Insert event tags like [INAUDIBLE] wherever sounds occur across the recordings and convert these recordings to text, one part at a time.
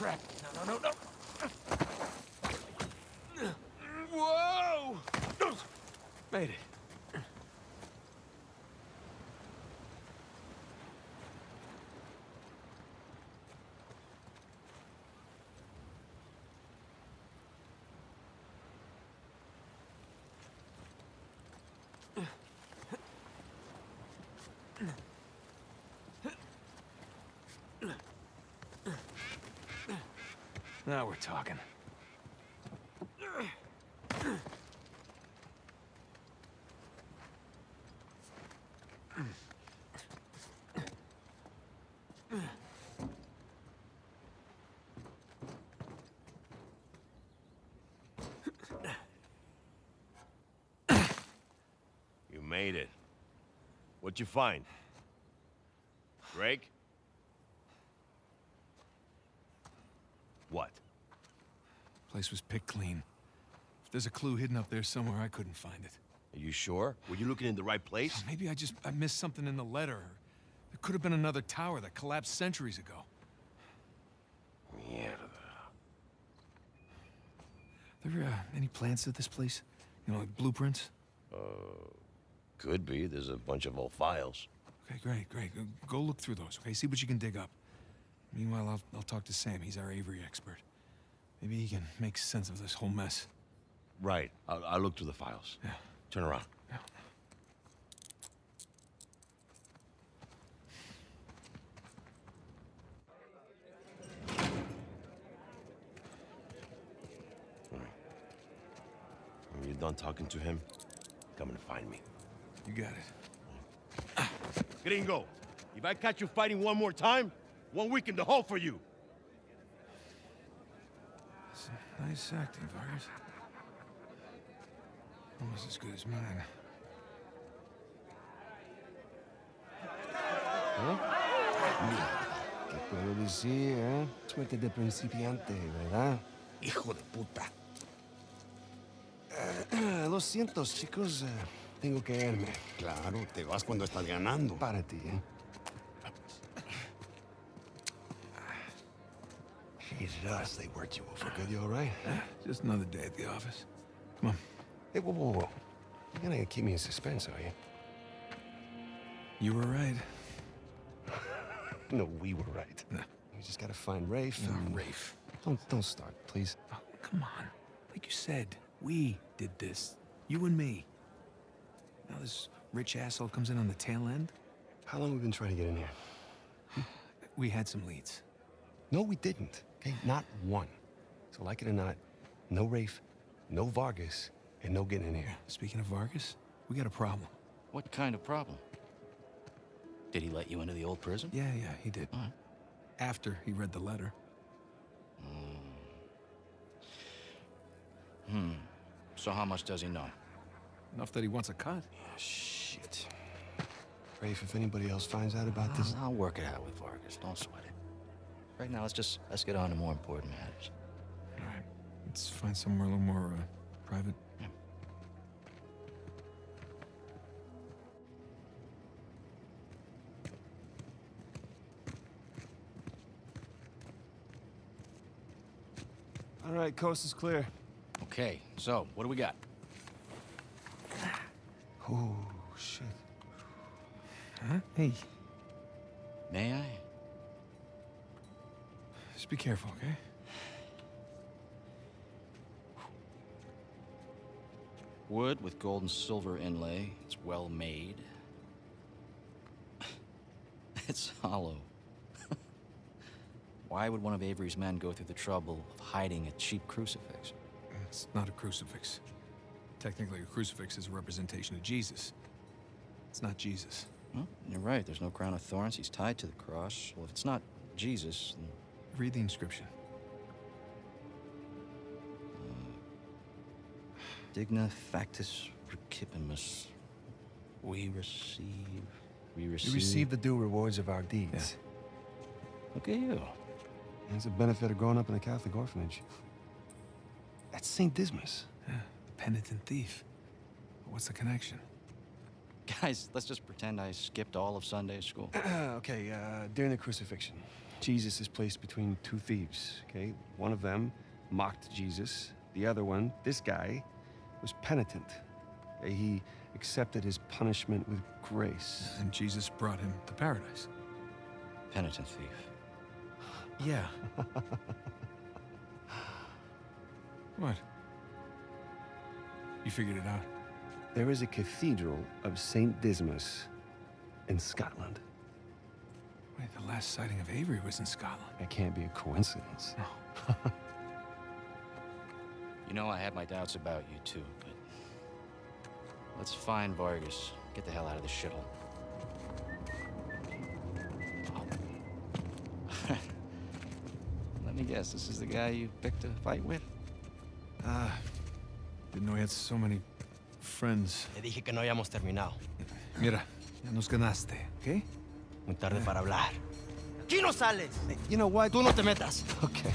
crap. No, no, no, no. Whoa! Made it. Now we're talking. You made it. What'd you find? Drake? What? Place was picked clean. If there's a clue hidden up there somewhere, I couldn't find it. Are you sure? Were you looking in the right place? Maybe I just I missed something in the letter. There could have been another tower that collapsed centuries ago. Mierda. There uh, any plans to this place? You know, like blueprints? Could be. There's a bunch of old files. Okay, great, great. Go look through those, okay? See what you can dig up. Meanwhile, I'll, I'll talk to Sam. He's our Avery expert. Maybe he can make sense of this whole mess. Right. I'll, I'll look through the files. Yeah. Turn around. Yeah. When you're done talking to him, come and find me. You got it. Gringo, if I catch you fighting one more time, one week in the hole for you. It's nice acting, Vargas. Almost as good as mine. ¿Qué puedo decir, eh? Suerte de principiante, ¿verdad? Hijo de puta. Eh, lo siento, chicos. eh, tengo que irme. Claro, te vas cuando estás ganando. Para ti, ¿eh? Jesus, they worked you over good. You all right? Just another day at the office. Come on. Hey, whoa, whoa, whoa. You're gonna keep me in suspense, are you? You were right. [LAUGHS] No, we were right. No. We just gotta find Rafe. No, and- Rafe. Don't, don't start, please. Oh, come on. Like you said, we did this. You and me. Now this rich asshole comes in on the tail end. How long have we been trying to get in here? [SIGHS] We had some leads. No, we didn't. Okay, not one. So, like it or not, no Rafe, no Vargas, and no getting in here. Speaking of Vargas, we got a problem. What kind of problem? Did he let you into the old prison? Yeah, yeah, he did. All right. After he read the letter. Hmm. So how much does he know? Enough that he wants a cut. Yeah, Shit. Rafe, if anybody else finds out about this, I'll, I'll work it out with Vargas. Don't sweat it. Right now, let's just let's get on to more important matters. All right. Let's find somewhere a little more uh, private. all right, coast is clear. Okay, so what do we got? [SIGHS] Oh shit. Huh? Hey, May I? Be careful, okay? Wood with gold and silver inlay. It's well made. [LAUGHS] it's hollow. [LAUGHS] Why would one of Avery's men go through the trouble of hiding a cheap crucifix? It's not a crucifix. Technically, a crucifix is a representation of Jesus. It's not Jesus. Well, you're right. There's no crown of thorns. He's tied to the cross. Well, if it's not Jesus, then Read the inscription. Digna factis recipimus. We receive. We receive. We receive the due rewards of our deeds. Look at you. It's a benefit of growing up in a Catholic orphanage. That's St. Dismas. Yeah, the penitent thief. What's the connection? Guys, let's just pretend I skipped all of Sunday school. [CLEARS THROAT] okay, uh, during the crucifixion, Jesus is placed between two thieves, okay? One of them mocked Jesus. The other one, this guy, was penitent. He accepted his punishment with grace. And Jesus brought him to paradise. Penitent thief. Yeah. [LAUGHS] what? You figured it out? There is a cathedral of St. Dismas in Scotland. Wait, the last sighting of Avery was in Scotland. That can't be a coincidence. No. [LAUGHS] You know, I had my doubts about you too, but let's find Vargas. Get the hell out of this shithole. Oh. [LAUGHS] Let me guess, this is the guy you picked a fight with? Ah, didn't know he had so many friends. Te dije que no habíamos terminado. Mira, ya nos ganaste, ¿ok? Muy tarde para hablar. ¡Aquí no sales! You know what? Tú no te metas. Okay.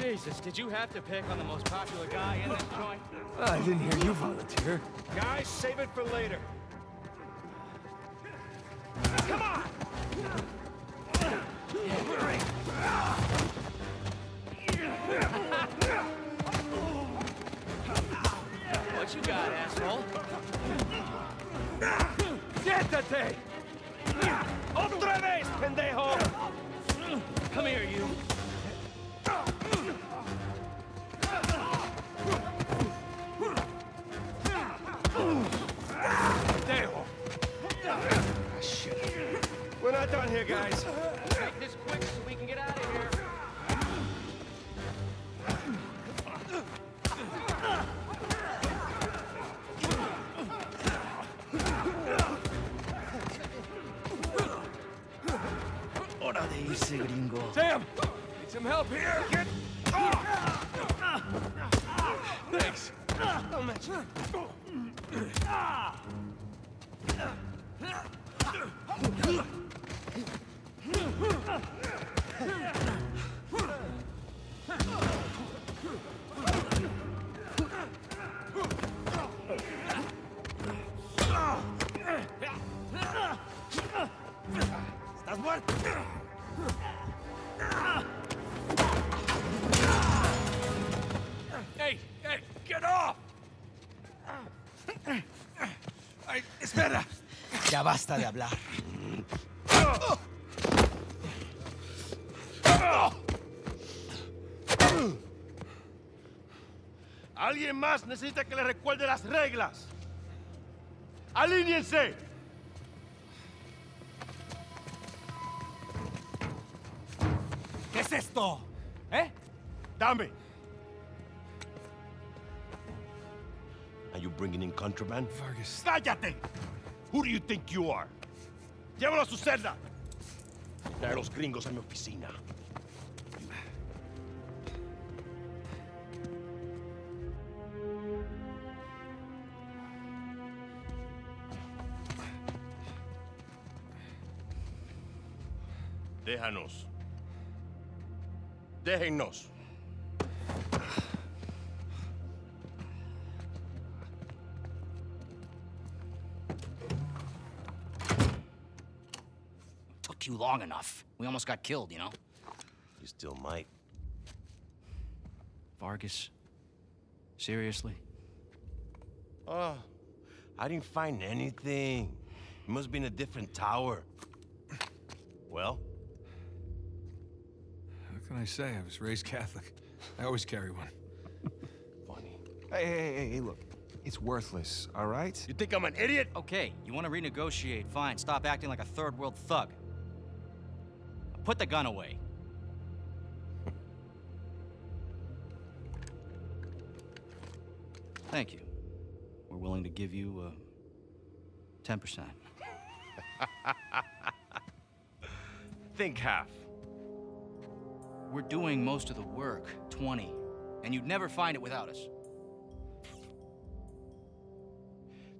Jesus, did you have to pick on the most popular guy in this joint? I didn't hear you volunteer. Guys, save it for later. ¡Otra vez, pendejo! Basta de hablar. Alguien más necesita que le recuerde las reglas. ¡Alíñense! ¿Qué es esto? ¿Eh? Dame. Are you bringing in contraband? Vargas. ¡Cállate! Who do you think you are? Llévalo a su celda. Trae a los gringos a mi oficina. Déjanos. Déjennos. Long enough. We almost got killed, you know? You still might. Vargas? Seriously? Oh, I didn't find anything. It must be in a different tower. Well, What can I say? I was raised Catholic. I always carry one. funny. Hey, hey, hey, hey, look. It's worthless, all right? You think I'm an idiot? Okay, you want to renegotiate? Fine. Stop acting like a third world thug. Put the gun away. [LAUGHS] Thank you. We're willing to give you uh, 10%. [LAUGHS] Think half. We're doing most of the work, 20. And you'd never find it without us.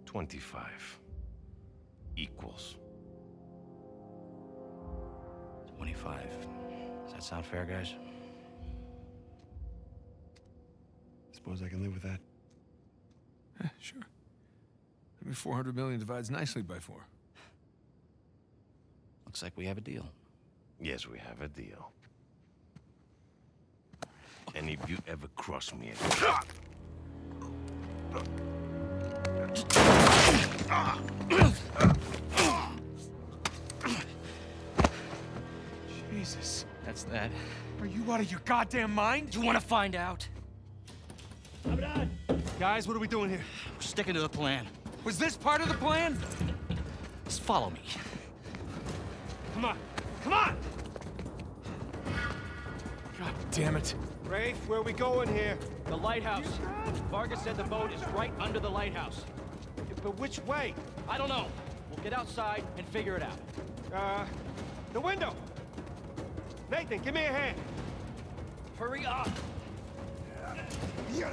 25. Equals. 25. Does that sound fair, guys? Suppose I can live with that. Eh, sure. I mean, 400 million divides nicely by four. Looks like we have a deal. Yes, we have a deal. And if you ever cross me again... Jesus. That's that. Are you out of your goddamn mind? You want to find out? Guys, what are we doing here? We're sticking to the plan. Was this part of the plan? Just follow me. Come on. Come on! God damn it. Rafe, where are we going here? The lighthouse. Vargas said the boat is right under the lighthouse. But which way? I don't know. We'll get outside and figure it out. Uh, the window. Nathan, give me a hand. Hurry up! There,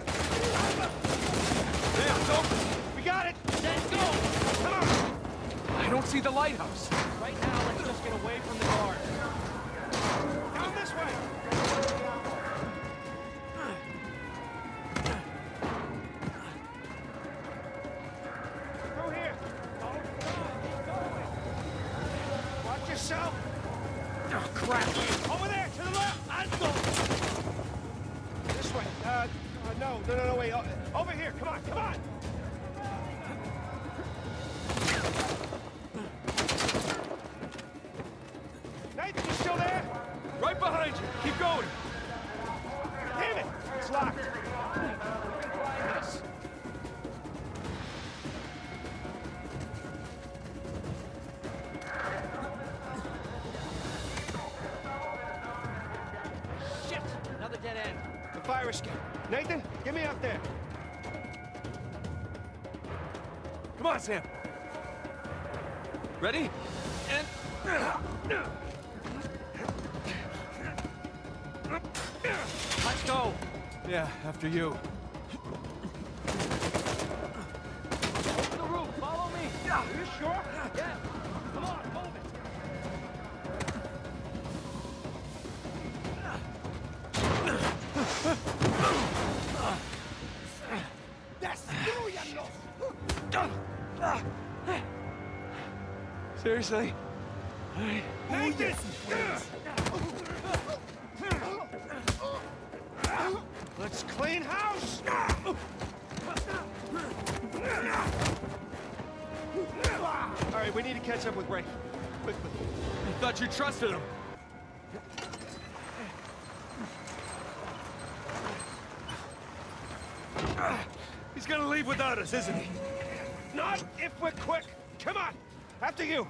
it's open. We got it. Let's go! Come on. I don't see the lighthouse. Right now, let's just get away from the guard. Down this way. Go! Yeah, after you. Open the roof! Follow me! Are you sure? Yeah! Come on, move it! Seriously? Nathan! Let's we need to catch up with Rafe. Quickly. I thought you trusted him. He's gonna leave without us, isn't he? Not if we're quick. Come on. After you.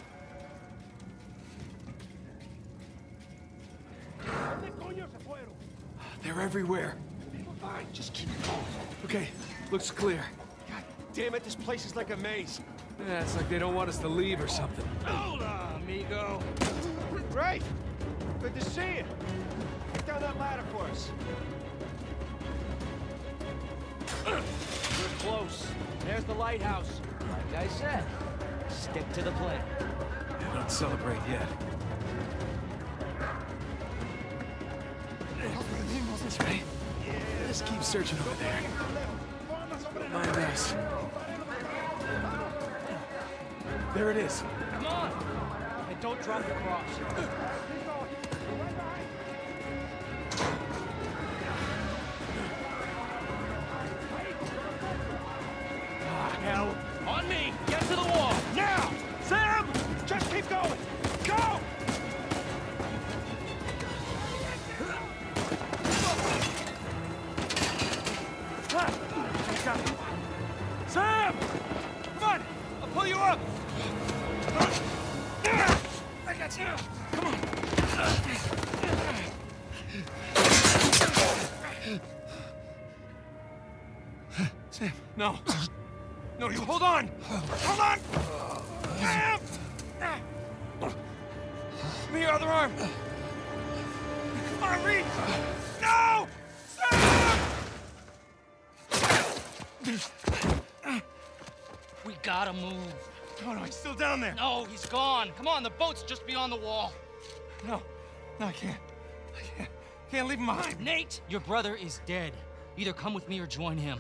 They're everywhere. Fine, just keep going. Okay, looks clear. God damn it, this place is like a maze. Yeah, it's like they don't want us to leave or something. Hola, amigo! Right. good to see you. Get down that ladder for us. We're close. There's the lighthouse. Like I said, stick to the plan. Yeah, Don't celebrate yet. This way. Just keep searching over there. Mind us. There it is. Come on! And don't drop the cross. Gotta move. Oh, no, he's still down there. No, he's gone. Come on, the boat's just beyond the wall. No, no, I can't. I can't. Can't leave him behind. Nate, your brother is dead. Either come with me or join him.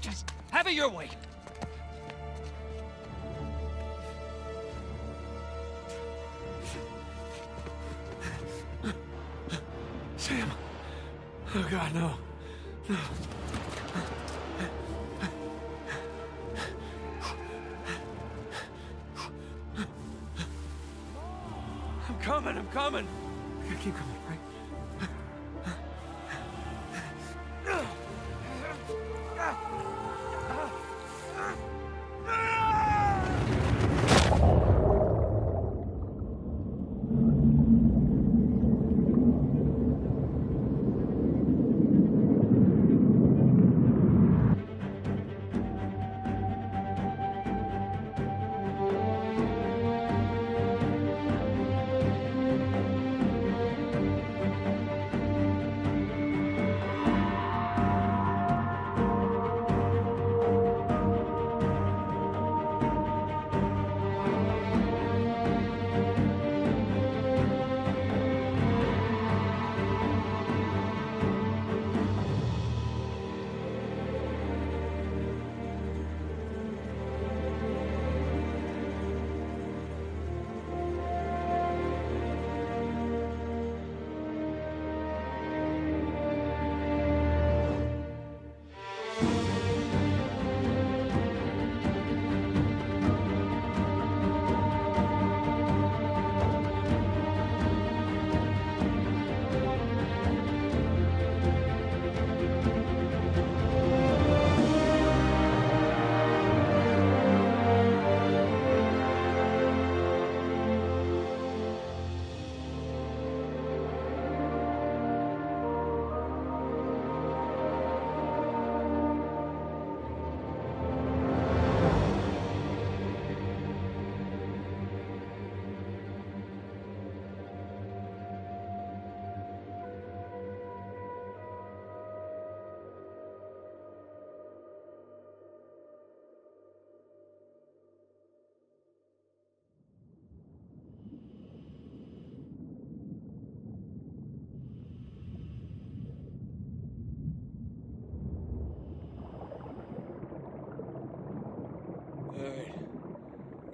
Just have it your way. Sam, Oh God, no. No.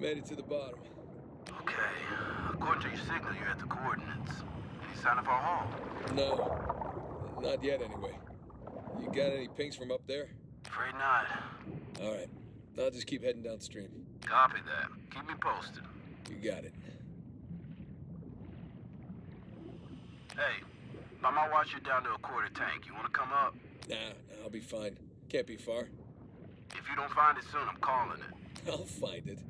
Made it to the bottom. Okay. According to your signal, you're at the coordinates. Any sign of our home? No. Not yet, anyway. You got any pings from up there? Afraid not. Alright. I'll just keep heading downstream. Copy that. Keep me posted. You got it. Hey, by my watch you're down to a quarter tank. You wanna come up? Nah, nah, I'll be fine. Can't be far. If you don't find it soon, I'm calling it. [LAUGHS] I'll find it.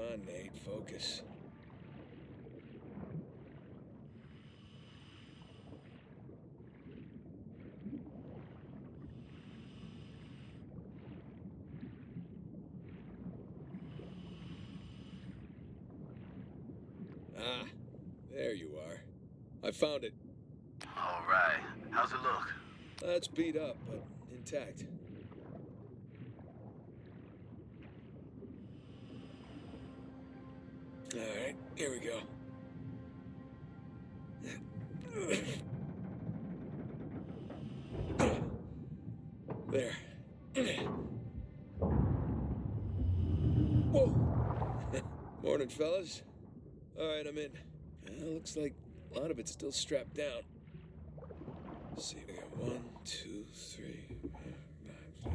Come on, Nate, focus. Ah, there you are. I found it. Alright. How's it look? Uh, it's beat up, but intact. All right, here we go. There. Whoa! [LAUGHS] Morning, fellas. All right, I'm in. Uh, looks like a lot of it's still strapped down. Let's see, we got one, two, three, four, five,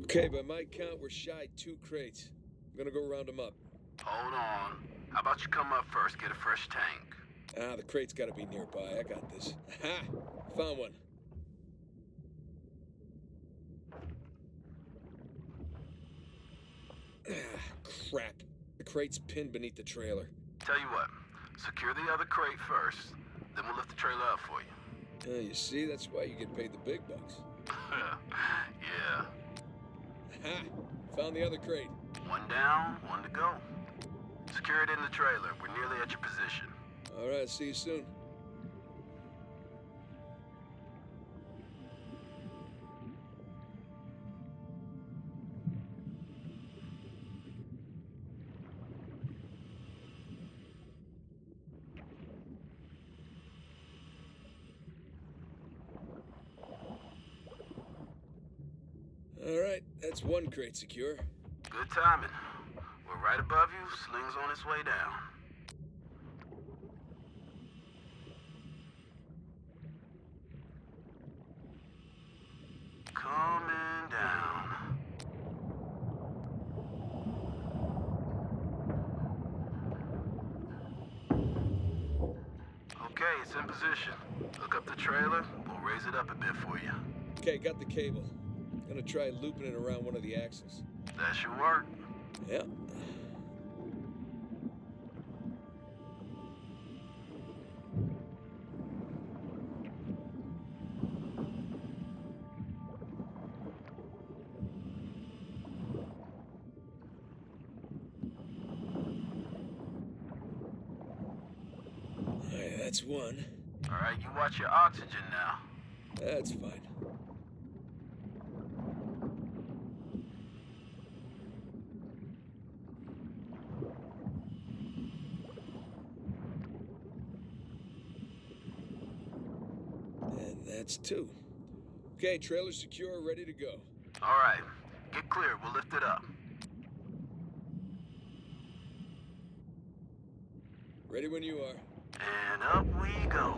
six. Okay, by my count, we're shy two crates. I'm gonna go round them up. Hold on. How about you come up first, get a fresh tank? Ah, the crate's gotta be nearby. I got this. [LAUGHS] Ha! Found one. Ah, crap. The crate's pinned beneath the trailer. Tell you what, secure the other crate first, then we'll lift the trailer up for you. Ah, you see, that's why you get paid the big bucks. [LAUGHS] yeah. [LAUGHS] Found the other crate. One down, one to go. Secure it in the trailer. We're nearly at your position. All right, see you soon. One crate secure. Good timing. We're right above you. Sling's on its way down. Coming down. Okay, it's in position. Look up the trailer. We'll raise it up a bit for you. Okay, got the cable. Gonna try looping it around one of the axles. That should work. Yeah. That's two. Okay, trailer secure, ready to go. All right, get clear. We'll lift it up. Ready when you are. And up we go.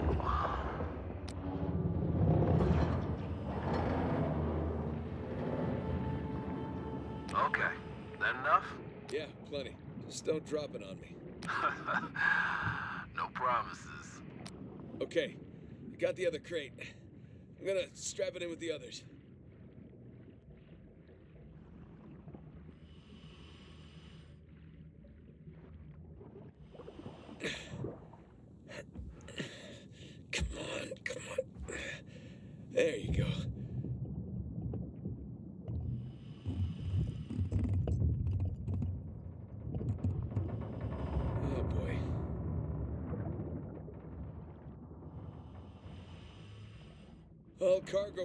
Okay, that enough? Yeah, plenty. Just don't drop it on me. [LAUGHS] no promises. Okay, I got the other crate. I'm gonna strap it in with the others. Come on, come on. There you go. Oh boy. All cargo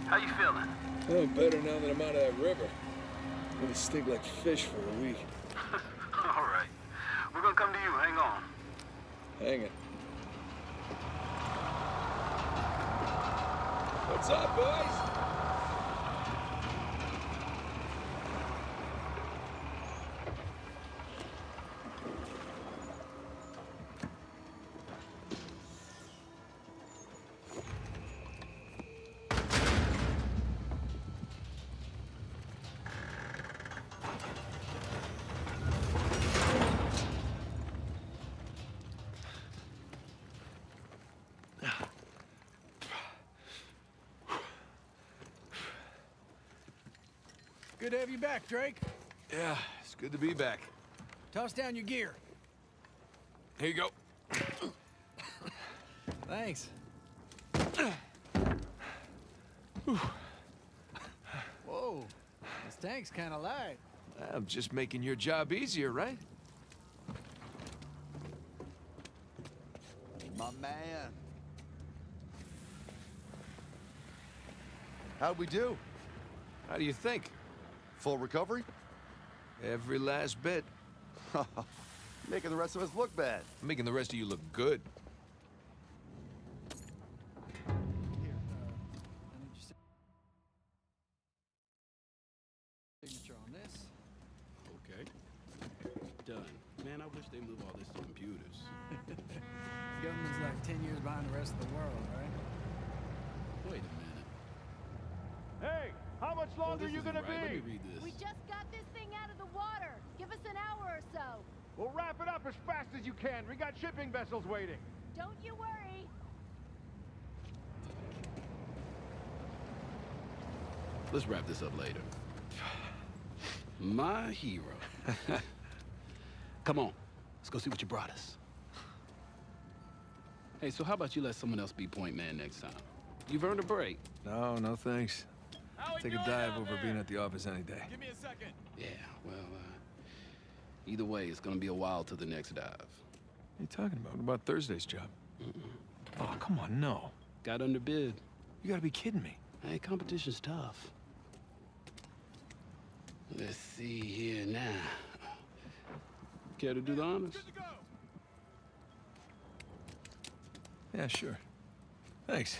How you feeling? Oh, better now that I'm out of that river. Gonna stink like fish for a week. [LAUGHS] All right. We're gonna come to you. Hang on. Hang it. What's up, boys? Good to have you back, Drake. Yeah, it's good to be back. Toss down your gear. Here you go. Thanks. Whoa, this tank's kind of light. I'm just making your job easier, right? My man. How'd we do? How do you think? Full recovery? Every last bit. [LAUGHS] Making the rest of us look bad. Making the rest of you look good. Up as fast as you can. We got shipping vessels waiting. Don't you worry. Let's wrap this up later. My hero. [LAUGHS] Come on, let's go see what you brought us. Hey, so how about you let someone else be point man next time? You've earned a break. No, no thanks. Take a dive over being at the office any day. Give me a second. Yeah, well, uh, either way, it's gonna be a while to the next dive. What are you talking about? What about Thursday's job? Oh, come on, no. Got underbid. You gotta be kidding me. Hey, competition's tough. Let's see here now. Care to do the honors? Yeah, sure. Thanks.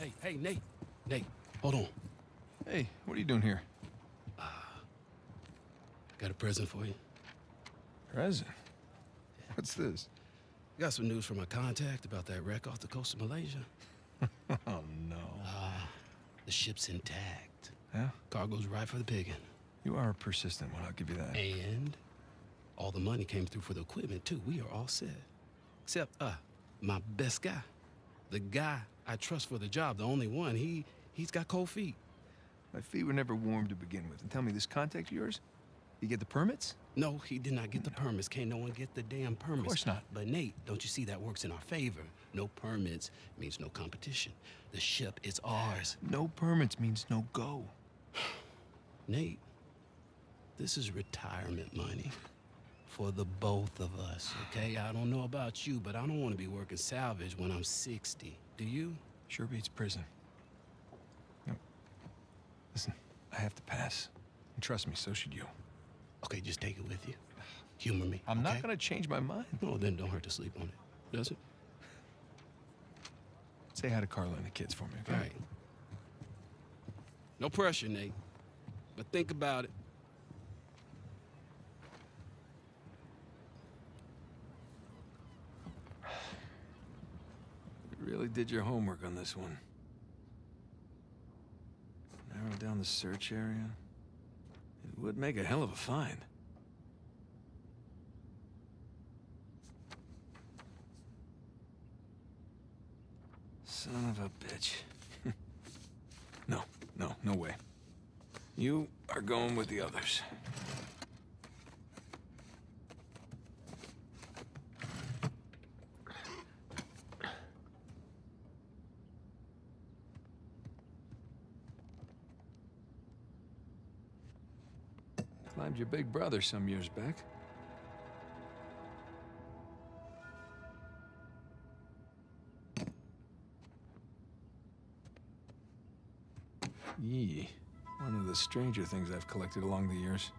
Hey, hey, Nate. Nate, hold on. Hey, what are you doing here? Uh got a present for you. Present? What's this? Got some news from my contact about that wreck off the coast of Malaysia. [LAUGHS] Oh, no. Ah, the ship's intact. Yeah? Cargo's right for the picking. You are persistent one, I'll give you that. And all the money came through for the equipment, too. We are all set. Except, uh, my best guy. The guy I trust for the job, the only one. He, he's got cold feet. My feet were never warm to begin with. And tell me, this contact of yours? You get the permits? No, he did not get the permits. Can't no one get the damn permits. Of course not. But Nate, don't you see that works in our favor? No permits means no competition. The ship is ours. No permits means no go. [SIGHS] Nate, this is retirement money for the both of us, okay? I don't know about you, but I don't want to be working salvage when I'm 60. Do you? Sure beats prison. No. Listen, I have to pass. And trust me, so should you. Okay, just take it with you. Humor me. I'm not gonna change my mind. No, then don't hurt to sleep on it. Does it? Say hi to Carla and the kids for me, okay? All right. No pressure, Nate. But think about it. Really did your homework on this one. Narrow down the search area. It would make a hell of a find. Son of a bitch. [LAUGHS] no, no, no way. You are going with the others. Climbed your big brother some years back. Yee. One of the stranger things I've collected along the years.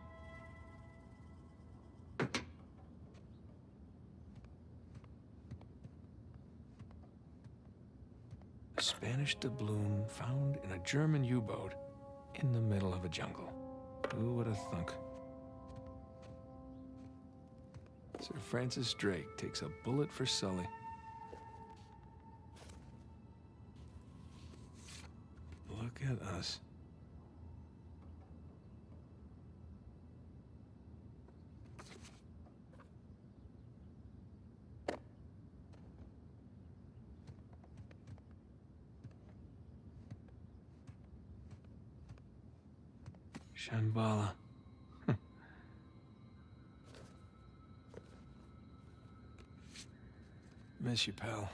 A Spanish doubloon found in a German U-boat in the middle of a jungle. Who would have thunk? Sir Francis Drake takes a bullet for Sully. Look at us. Shambhala. Miss you, pal.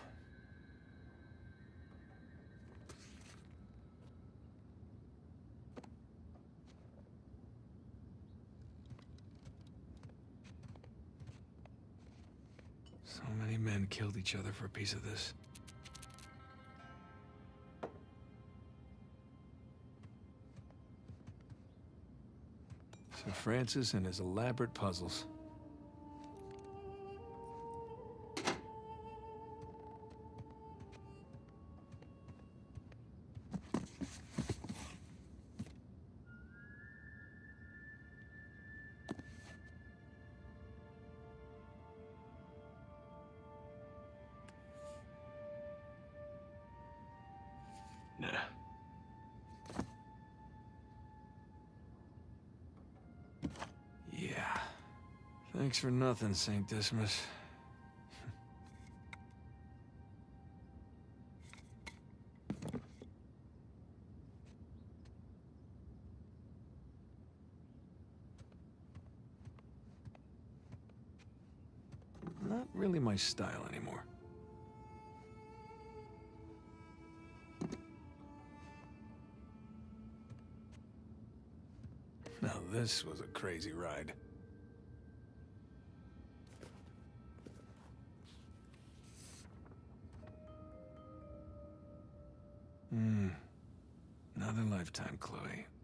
So many men killed each other for a piece of this. Sir Francis and his elaborate puzzles. Thanks for nothing, St. Dismas. [LAUGHS] Not really my style anymore. Now this was a crazy ride. Lifetime, Chloe.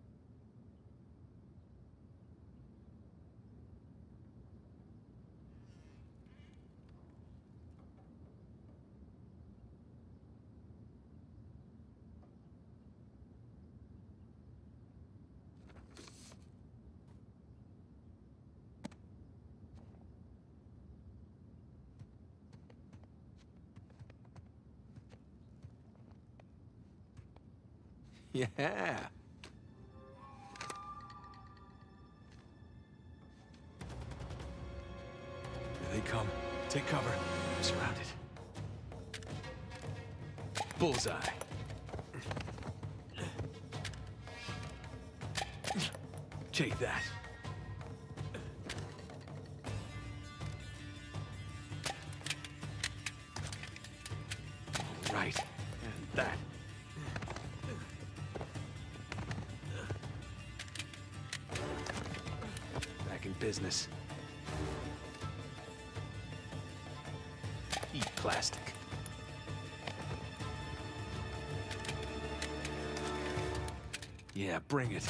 [LAUGHS] Yeah. They come. Take cover. I'm surrounded. Bullseye. Take that. Right. And that. Business. Eat plastic. Yeah, bring it.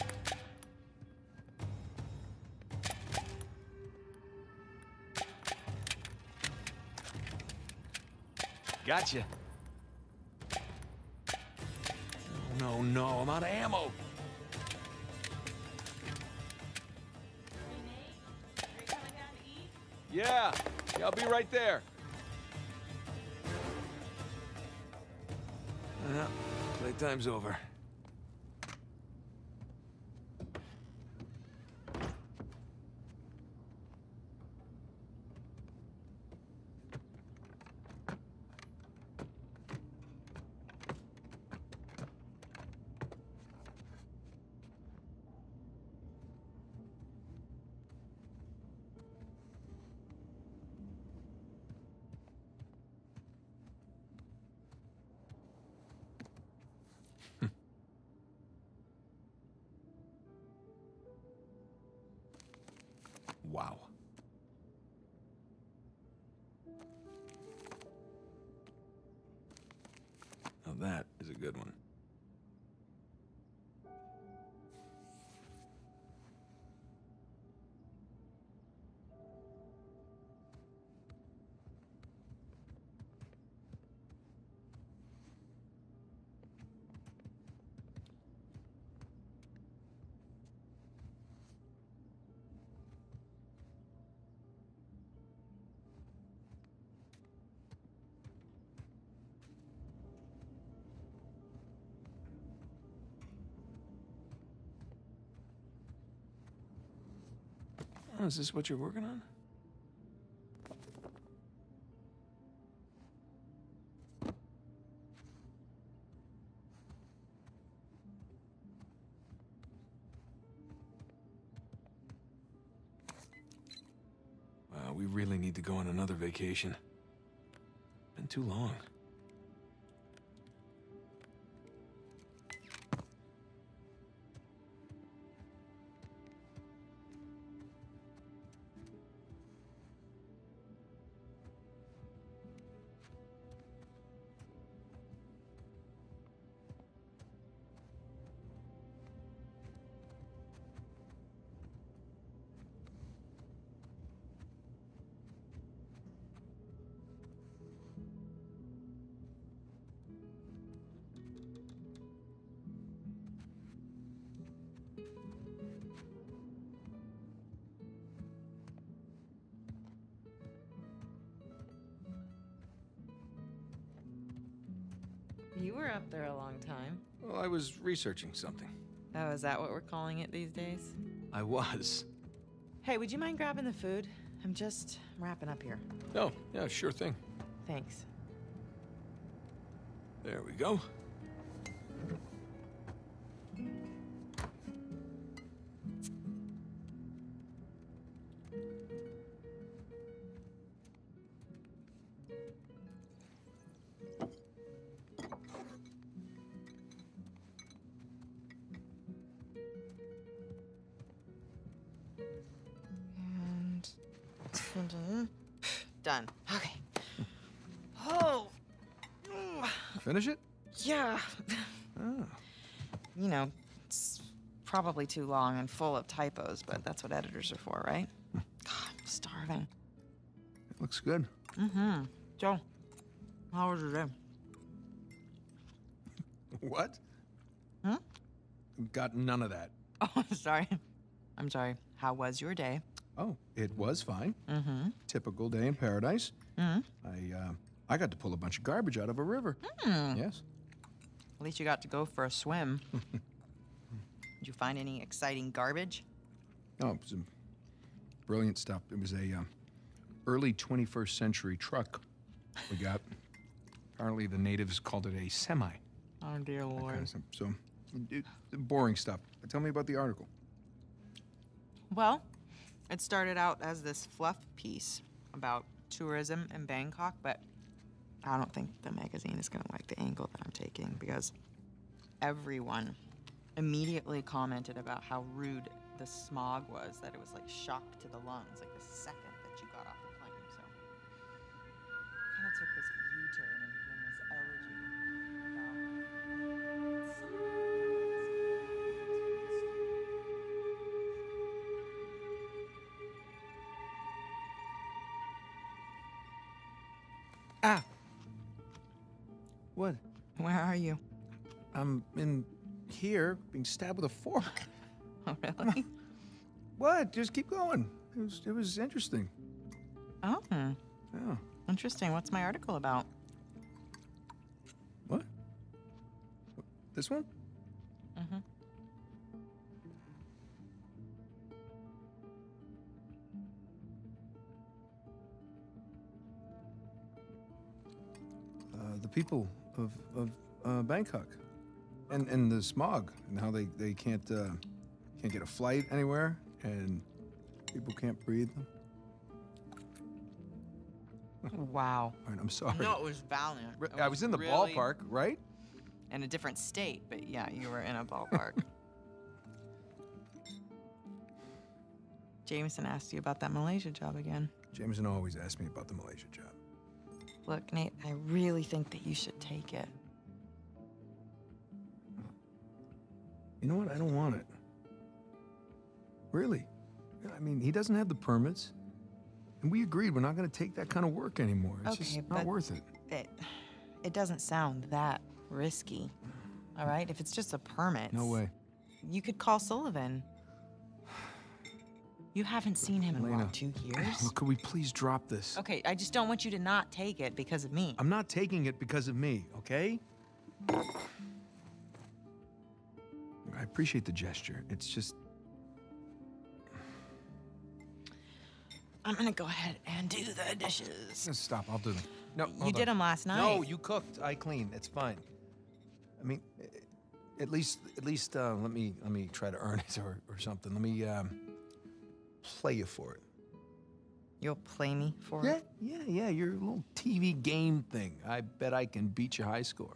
Gotcha. No, no, no, I'm out of ammo. Yeah, yeah, I'll be right there. Well, playtime's over. Oh, is this what you're working on? Wow, we really need to go on another vacation. Been too long. I was researching something. Oh, is that what we're calling it these days? I was. Hey, would you mind grabbing the food? I'm just wrapping up here. No, yeah, sure thing. Thanks. There we go. Done. Okay. [LAUGHS] Oh. Finish it? Yeah. Oh. You know, it's probably too long and full of typos, but that's what editors are for, right? God, I'm starving. It looks good. Mm-hmm. Joe, how was your day? [LAUGHS] What? Hmm? Got none of that. [LAUGHS] Oh, sorry. I'm sorry. How was your day? Oh, it was fine. Mm-hmm. Typical day in paradise. Mm-hmm. I uh, I got to pull a bunch of garbage out of a river. Hmm. Yes. At least you got to go for a swim. [LAUGHS] Did you find any exciting garbage? Oh, it was some brilliant stuff. It was a um, early 21st century truck we got. Apparently, the natives called it a semi. Oh dear lord. kind of. So, it, boring stuff. Tell me about the article. Well, it started out as this fluff piece about tourism in Bangkok, but I don't think the magazine is going to like the angle that I'm taking because everyone immediately commented about how rude the smog was, that it was like shock to the lungs, like the second Ah. What? Where are you? I'm in here being stabbed with a fork. [LAUGHS] Oh, really? What? Just keep going. It was it was interesting. Oh, Yeah. interesting. What's my article about? What? This one? Mm-hmm. Uh, the people of of uh, Bangkok, and and the smog, and how they they can't uh, can't get a flight anywhere, and people can't breathe. Wow. All right, I'm sorry. No, it was valiant. Re- It I was in the really- ballpark, right? In a different state, but yeah, you were in a ballpark. [LAUGHS] Jameson asked you about that Malaysia job again. Jameson always asks me about the Malaysia job. Look, Nate, I really think that you should take it. You know what? I don't want it. Really? I mean, he doesn't have the permits, and we agreed we're not going to take that kind of work anymore. It's okay, just not worth it. It, it doesn't sound that risky. All right, if it's just a permit. No way. You could call Sullivan. You haven't seen him in Elena, what, two years? Look, could we please drop this? Okay, I just don't want you to not take it because of me. I'm not taking it because of me, okay? I appreciate the gesture. It's just I'm gonna go ahead and do the dishes. Stop. I'll do them. No, You did them last night. No, you cooked. I cleaned. It's fine. I mean, at least, at least, uh, let me let me try to earn it or, or something. Let me um, play you for it. You'll play me for Yeah, it? yeah, yeah. yeah. Your little TV game thing. I bet I can beat your high score.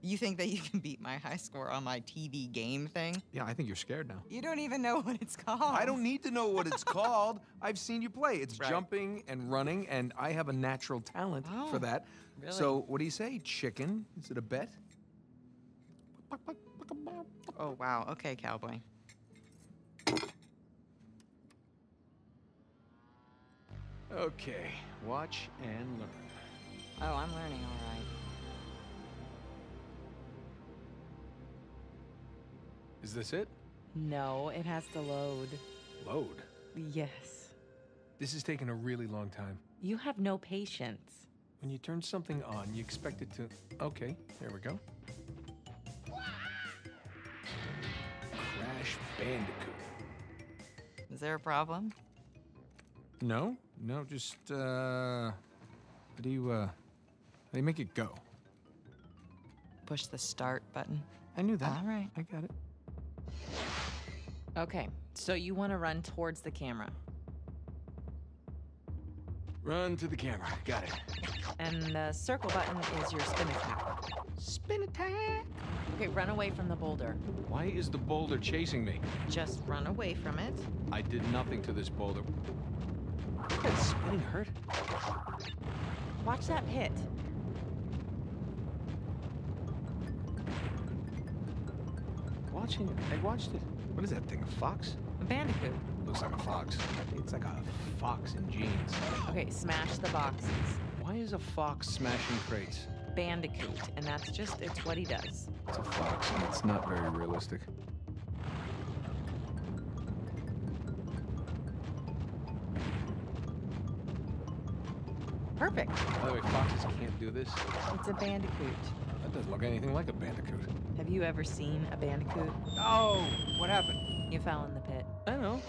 You think that you can beat my high score on my TV game thing? Yeah, I think you're scared now. You don't even know what it's called. I don't need to know what it's called. [LAUGHS] I've seen you play. It's Right. jumping and running, and I have a natural talent Oh, for that. really? So, what do you say? Chicken? Is it a bet? Oh, wow. Okay, cowboy. Okay, watch and learn. Oh, I'm learning all right. Is this it? No, it has to load. Load. Yes. This is taking a really long time. You have no patience. When you turn something on, you expect it to. Okay, there we go. Crash Bandicoot. Is there a problem? No, no, just uh, how do you uh, how do you make it go? Push the start button. I knew that. All right. I got it. Okay, so you want to run towards the camera. Run to the camera. Got it. And the circle button is your spin attack. Spin attack. Okay, run away from the boulder. Why is the boulder chasing me? Just run away from it. I did nothing to this boulder. That spinning hurt. Watch that pit. Watching it. I watched it. What is that thing? A fox? A bandicoot. Looks like a fox. It's like a fox in jeans. Okay, smash the boxes. Why is a fox smashing crates? Bandicoot, and that's just, it's what he does. It's a fox, and it's not very realistic. Perfect. By the way, foxes can't do this. It's a bandicoot. That doesn't look anything like a bandicoot. Have you ever seen a bandicoot? Oh, what happened? You fell in the pit. I know.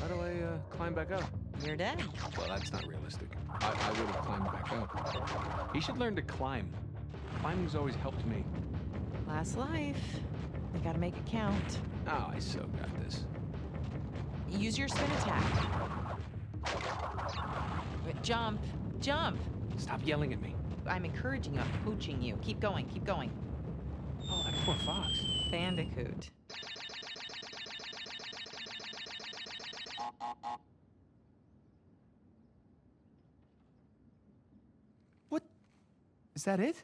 How do I uh, climb back up? You're dead. Well, that's not realistic. I, I would have climbed back up. He should learn to climb. Climbing's always helped me. Last life. You gotta make it count. Oh, I so got this. Use your spin attack. Jump. Jump. Stop yelling at me. I'm encouraging you. I'm coaching you. Keep going. Keep going. Oh, that poor fox. Bandicoot. What? Is that it?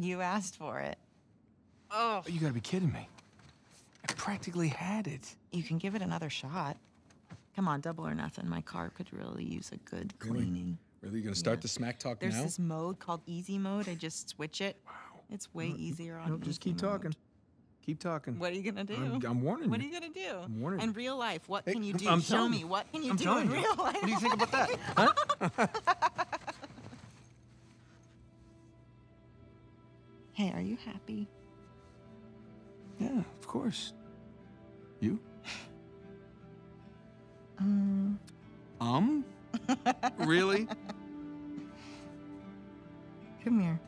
You asked for it. Oh, you gotta be kidding me. I practically had it. You can give it another shot. Come on, double or nothing. My car could really use a good cleaning. Really? You gonna start the smack talk There's now? this mode called easy mode. I just switch it. Wow. It's way easier on No, just keep mode. talking. Keep talking. What are you gonna do? I'm, I'm warning What are you. you gonna do? I'm warning In real life, what Hey, can you do? I'm Show me. you. What can you I'm do in you. real life? What do you think about that? Huh? [LAUGHS] hey, are you happy? Yeah, of course. You? Um. Um? really? Come here.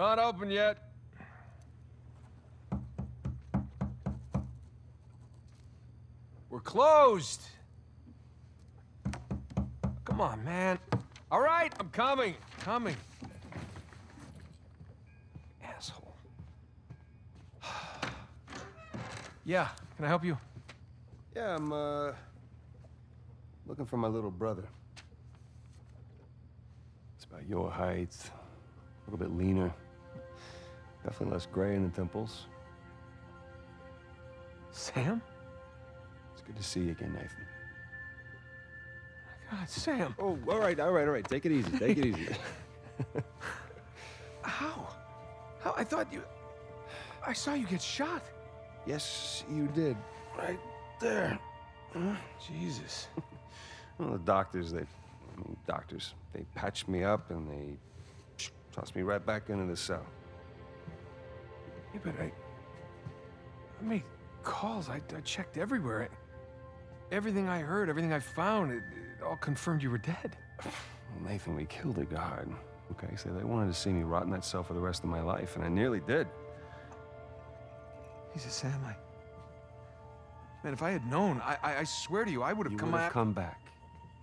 Not open yet. Closed. Come on, man. All right, I'm coming. Coming. Asshole. [SIGHS] yeah, can I help you? Yeah, I'm, uh, looking for my little brother. It's about your height, a little bit leaner. Definitely less gray in the temples. Sam? Good to see you again, Nathan. God, Sam. Oh, all right, all right, all right. Take it easy, take it easy. [LAUGHS] How? How? I thought you. I saw you get shot. yes, you did. Right there. Huh? Jesus. [LAUGHS] Well, the doctors, they, I mean, doctors, they patched me up and they tossed me right back into the cell. Yeah, but I. I made calls. I, I checked everywhere. I, everything I heard, everything I found, it, it all confirmed you were dead. Well, Nathan, we killed a guard. Okay, so they wanted to see me rot in that cell for the rest of my life, and I nearly did. Jesus, Sam, I. Man, if I had known, I, I, I swear to you, I would have come would have come back.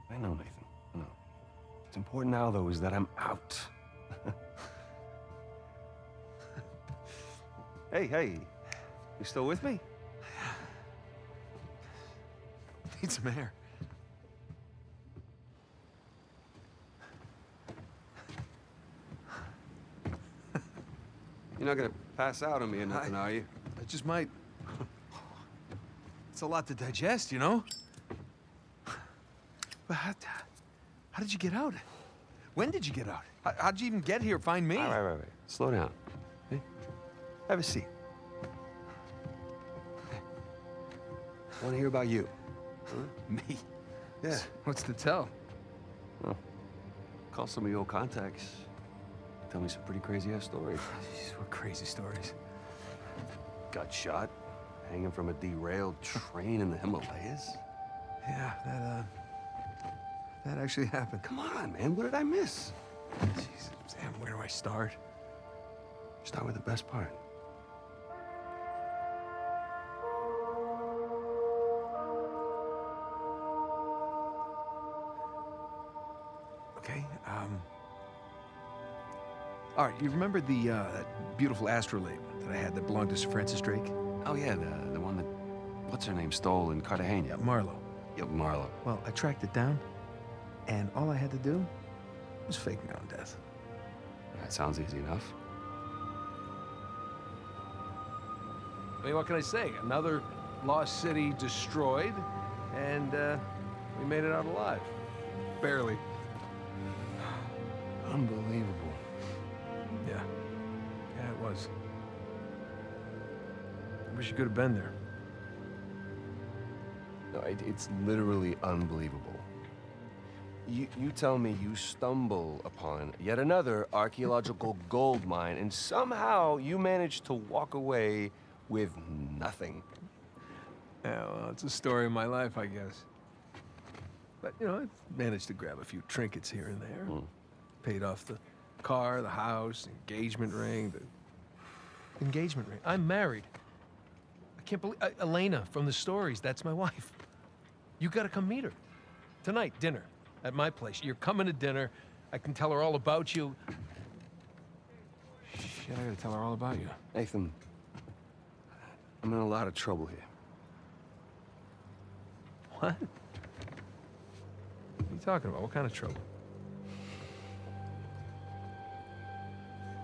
I know, Nathan. I know. What's important now, though, is that I'm out. [LAUGHS] hey, hey. You still with me? [LAUGHS] Need some air. You're not gonna pass out on me or nothing, are you? I just might. It's a lot to digest, you know? But how, how did you get out? When did you get out? How, how'd you even get here? Find me? All right, right, right. Slow down. Hey, have a seat. I want to hear about you. Huh? Me? Yeah. What's to tell? Well, call some of your old contacts. Tell me some pretty crazy ass stories. [SIGHS] Jeez, what crazy stories. Got shot, hanging from a derailed train in the Himalayas. Yeah, that, uh... That actually happened. Come on, man. What did I miss? Jesus, Sam, where do I start? Start with the best part. All right, you remember the, uh, that beautiful astrolabe that I had that belonged to Sir Francis Drake? Oh, yeah, the, the one that, what's her name, stole in Cartagena. Yeah, Marlowe. Yep, Marlowe. Well, I tracked it down, and all I had to do was fake my own death. That sounds easy enough. I mean, what can I say? Another lost city destroyed, and uh, we made it out alive. Barely. [SIGHS] Unbelievable. Wish you could have been there. No, it, it's literally unbelievable. You, you tell me you stumble upon yet another archaeological [LAUGHS] gold mine, and somehow you manage to walk away with nothing. Yeah, well, it's a story of my life, I guess. But, you know, I managed to grab a few trinkets here and there. Hmm. Paid off the car, the house, engagement ring, the... Engagement ring. I'm married. I can't believe... Uh, Elena from the stories, that's my wife. You gotta come meet her. Tonight, dinner. At my place. You're coming to dinner. I can tell her all about you. Shit, I gotta tell her all about you. Nathan, I'm in a lot of trouble here. What? What are you talking about? What kind of trouble?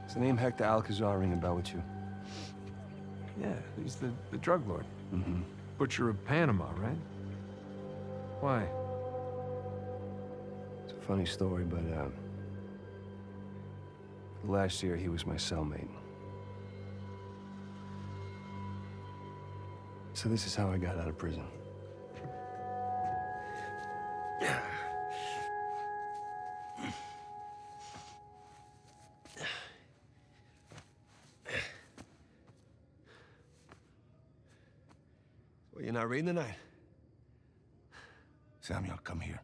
Does the name Hector Alcazar ring a bell with you? Yeah, he's the, the drug lord. Mm-hmm. Butcher of Panama, right? Why? It's a funny story, but uh, last year he was my cellmate. So this is how I got out of prison. [LAUGHS] not reading tonight? Samuel, come here.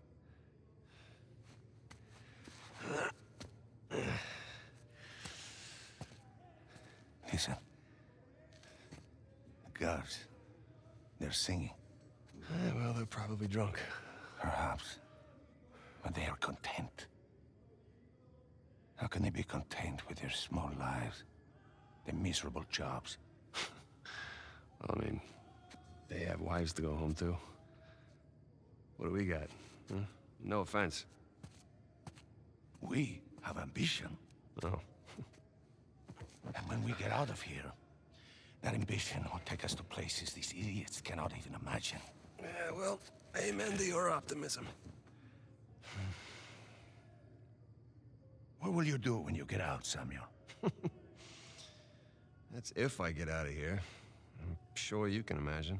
Listen. The guards, they're singing. Eh, well, they're probably drunk. Perhaps. But they are content. How can they be content with their small lives? Their miserable jobs? [LAUGHS] I mean, they have wives to go home to. What do we got? Huh? No offense. We have ambition. Oh. [LAUGHS] And when we get out of here, that ambition will take us to places these idiots cannot even imagine. Yeah, well, amen to your optimism. [SIGHS] What will you do when you get out, Samuel? [LAUGHS] That's if I get out of here. I'm sure you can imagine.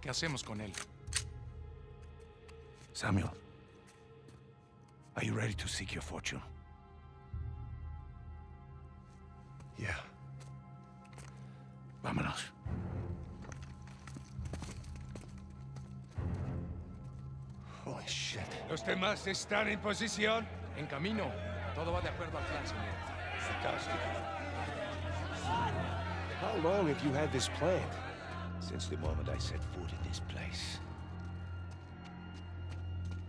¿Qué hacemos con él? Samuel, are you ready to seek your fortune? Yeah. Vámonos. Holy shit. ¿Los demás están en posición? En camino. Todo va de acuerdo al plan, señor. Fantastic. How long have you had this planned? Since the moment I set foot in this place.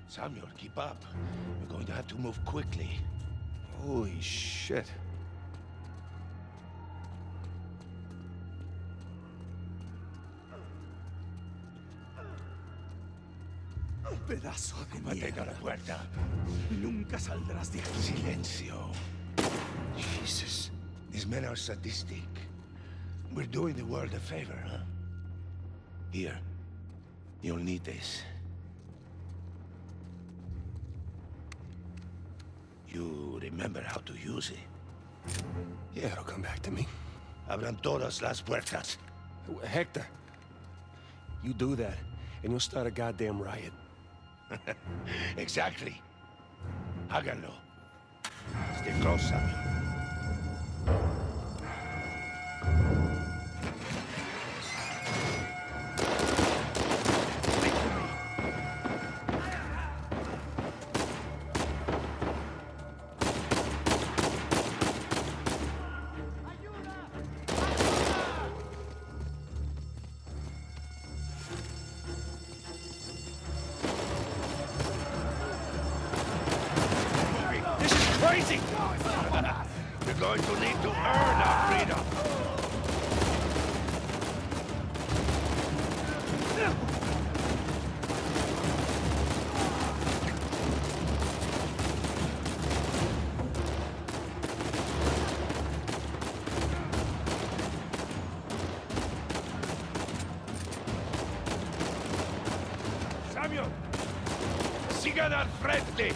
Samuel, keep up. We're going to have to move quickly. Holy shit. Pedazo de Mantenga la puerta. Nunca saldrás de aquí. Silencio. Jesus. These men are sadistic. We're doing the world a favor, huh? Here. You'll need this. You remember how to use it? Yeah, it'll come back to me. Abran todas las puertas. Hector, you do that, and you'll start a goddamn riot. [LAUGHS] exactly. Háganlo. Stay close, Samuel. Sigan al frente!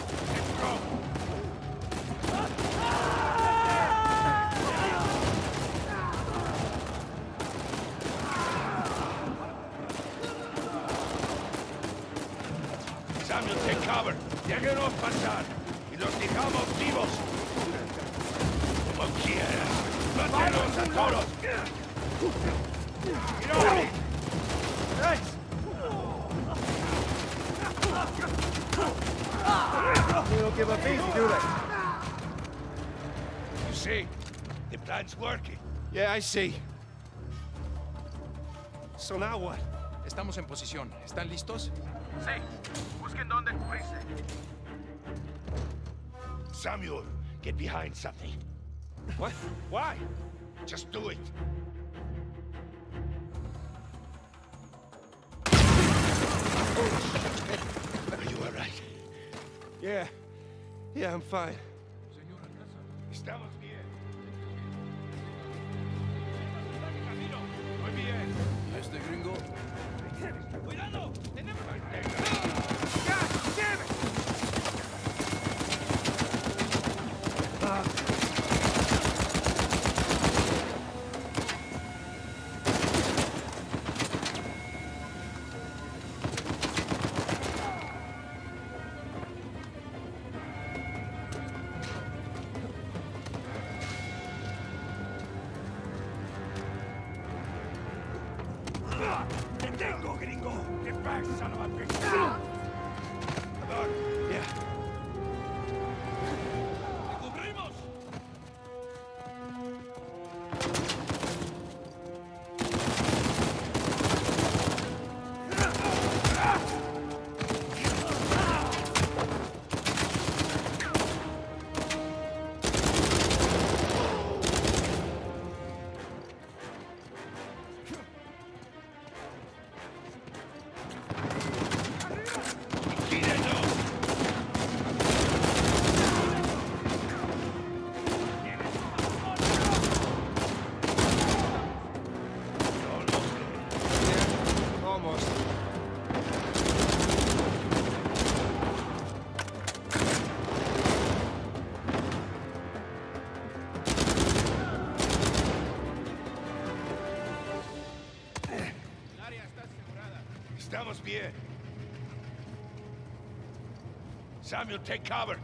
Samuel, take cover. Déjenos pasar. Y los dejamos vivos. Como quieras. Mátenos a todos. ¡Mira! Give up easy, do they? You see, the plan's working. Yeah, I see. So now what? Estamos en posición. ¿Están listos? Sí, busquen dónde cubrirse. Samuel, get behind something. What? Why? Just do it. Oh, Are you all right? Yeah. Yeah, I'm fine. Estamos bien. Muy bien. Este gringo. ¡Cuidado! ¡Tenemos! Samuel, take cover.